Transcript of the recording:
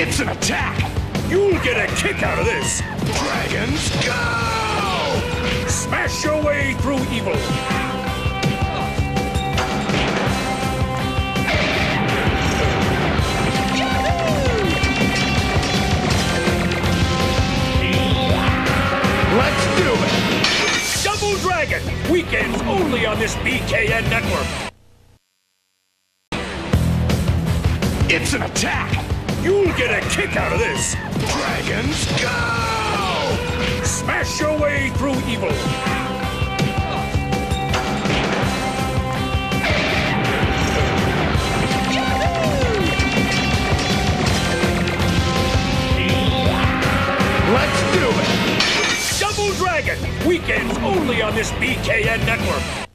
It's an attack! You'll get a kick out of this! Dragons, go! Smash your way through evil! Let's do it! Double Dragon! Weekends only on this BKN network! It's an attack! You'll get a kick out of this! Dragons, go! Smash your way through evil! Let's do it! Double Dragon! Weekends only on this BKN network!